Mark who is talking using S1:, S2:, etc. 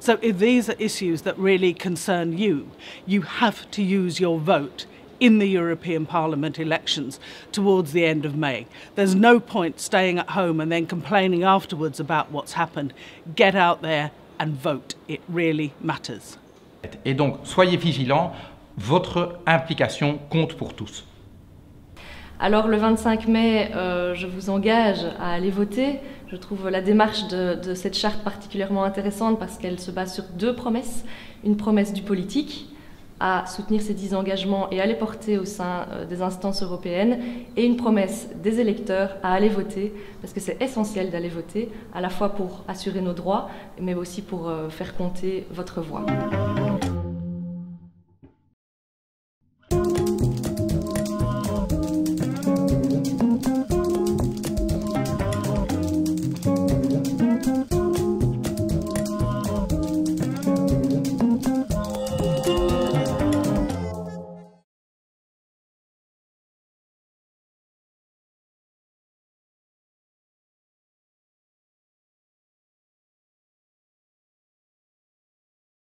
S1: So if these are issues that really concern you, you have to use your vote in the European Parliament elections towards the end of May. There's no point staying at home and then complaining afterwards about what's happened. Get out there and vote. It really matters.
S2: Et donc, soyez vigilants, votre implication compte pour tous.
S3: Alors le 25 mai, euh, je vous engage à aller voter. Je trouve la démarche de, de cette charte particulièrement intéressante parce qu'elle se base sur deux promesses. Une promesse du politique, à soutenir ces dix engagements et à les porter au sein euh, des instances européennes, et une promesse des électeurs à aller voter, parce que c'est essentiel d'aller voter, à la fois pour assurer nos droits, mais aussi pour euh, faire compter votre voix.